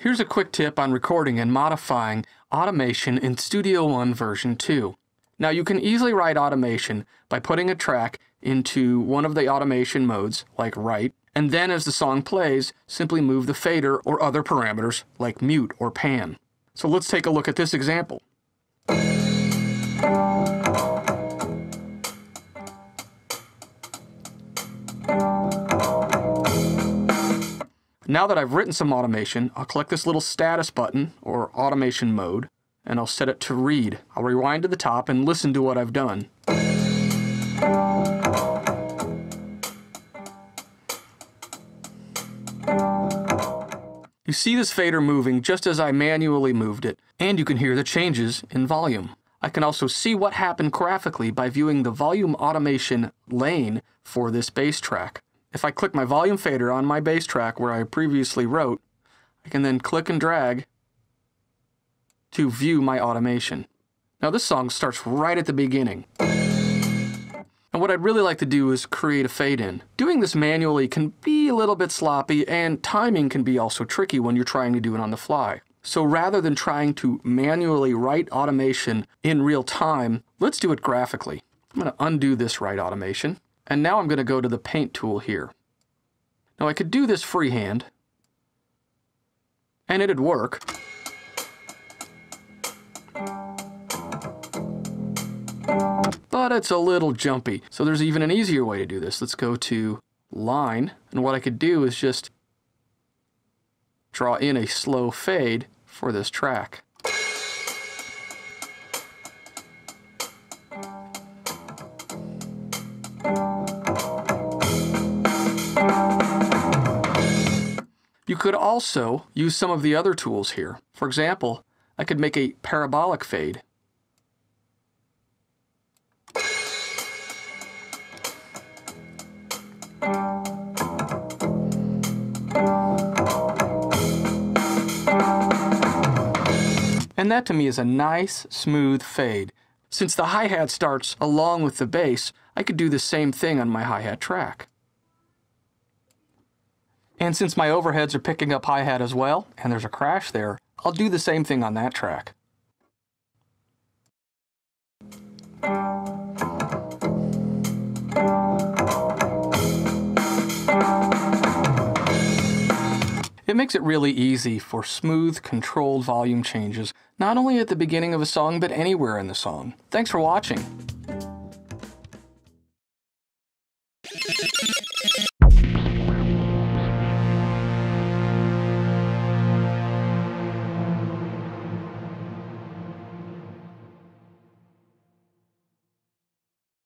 Here's a quick tip on recording and modifying automation in Studio One version 2. Now you can easily write automation by putting a track into one of the automation modes, like write, and then as the song plays, simply move the fader or other parameters, like mute or pan. So let's take a look at this example. Now that I've written some automation, I'll click this little status button, or automation mode, and I'll set it to read. I'll rewind to the top and listen to what I've done. You see this fader moving just as I manually moved it, and you can hear the changes in volume. I can also see what happened graphically by viewing the volume automation lane for this bass track. If I click my volume fader on my bass track where I previously wrote, I can then click and drag to view my automation. Now this song starts right at the beginning. And what I'd really like to do is create a fade in. Doing this manually can be a little bit sloppy and timing can be also tricky when you're trying to do it on the fly. So rather than trying to manually write automation in real time, let's do it graphically. I'm going to undo this write automation. And now I'm going to go to the paint tool here. Now I could do this freehand, and it'd work. But it's a little jumpy. So there's even an easier way to do this. Let's go to line, and what I could do is just draw in a slow fade for this track. You could also use some of the other tools here. For example, I could make a parabolic fade. And that to me is a nice, smooth fade. Since the hi-hat starts along with the bass, I could do the same thing on my hi-hat track. And since my overheads are picking up hi-hat as well, and there's a crash there, I'll do the same thing on that track. It makes it really easy for smooth, controlled volume changes, not only at the beginning of a song, but anywhere in the song. Thanks for watching.